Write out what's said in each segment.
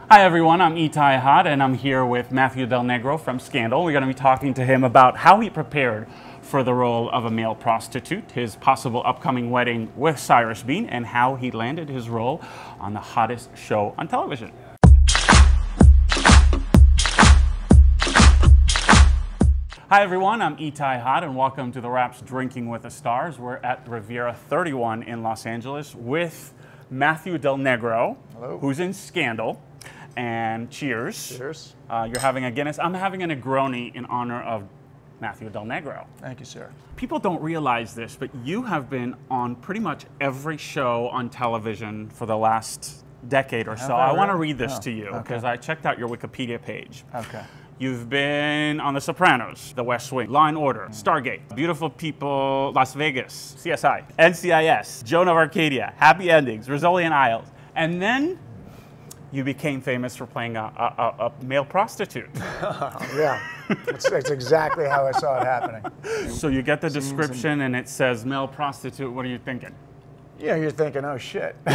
Hi everyone, I'm Itay Hod and I'm here with Matthew Del Negro from Scandal. We're going to be talking to him about how he prepared for the role of a male prostitute, his possible upcoming wedding with Cyrus Beene, and how he landed his role on the hottest show on television. Hi everyone, I'm Itay Hod and welcome to the Wrap's Drinking with the Stars. We're at Riviera 31 in Los Angeles with Matthew Del Negro, Hello. who's in Scandal. And cheers. Cheers. Uh, you're having a Guinness. I'm having a Negroni in honor of Matthew Del Negro. Thank you, sir. People don't realize this, but you have been on pretty much every show on television for the last decade or so. I I want to read this Oh, to you okay. because I checked out your Wikipedia page. Okay. You've been on The Sopranos, The West Wing, Law and Order, Stargate, Beautiful People, Las Vegas, CSI, NCIS, Joan of Arcadia, Happy Endings, Rizzoli and Isles, and then you became famous for playing a, a, a- a male prostitute. Yeah, that's, that's exactly how I saw it happening. so you get the description and it says male prostitute. What are you thinking? Yeah, you're thinking, oh shit.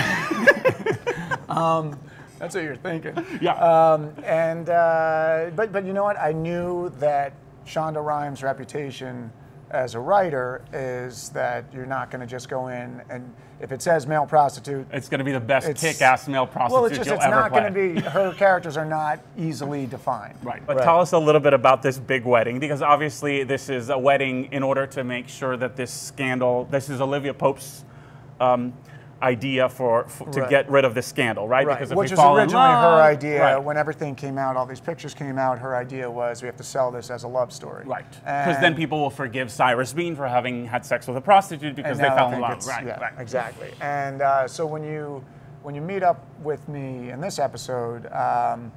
um, that's what you're thinking. Yeah. Um, and uh, but but you know what? I knew that Shonda Rhimes' reputation as a writer is that you're not going to just go in and if it says male prostitute. it's going to be the best kick-ass male prostitute Well, it's just you'll it's ever not play. going to be. Her characters are not easily defined. Right. But tell us a little bit about this big wedding because obviously this is a wedding in order to make sure that this scandal, this is Olivia Pope's um, idea for, for to Right. get rid of this scandal, right? Right, Because if which we was fall in originally her idea. Right. When everything came out, all these pictures came out. Her idea was we have to sell this as a love story. Right. Because then people will forgive Cyrus Beene for having had sex with a prostitute because they fell in love. Right. yeah, right. exactly. And uh, so when you when you meet up with me in this episode, um,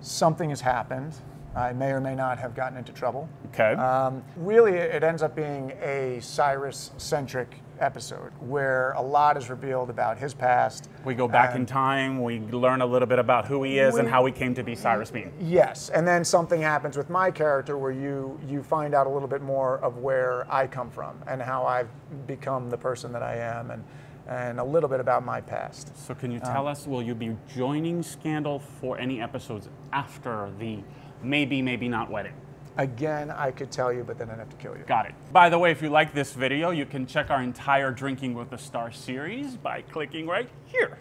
something has happened. I may or may not have gotten into trouble. Okay. Um, really, it ends up being a Cyrus-centric episode where a lot is revealed about his past. we go back in time. We learn a little bit about who he is and how he came to be Cyrus Beene. Yes, and then something happens with my character where you you find out a little bit more of where I come from and how I've become the person that I am, and and a little bit about my past. So can you tell us, will you be joining Scandal for any episodes after the maybe, maybe not wedding? Again, I could tell you, but then I'd have to kill you. Got it. By the way, if you like this video, you can check our entire Drinking with the Star series by clicking right here.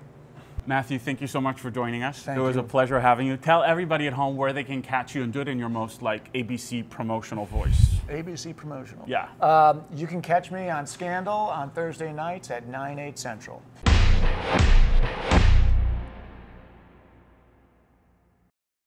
Matthew, thank you so much for joining us. Thank it was you. a pleasure having you. Tell everybody at home where they can catch you and do it in your most like ABC promotional voice. ABC promotional. Yeah. Um, you can catch me on Scandal on Thursday nights at 9 8 Central.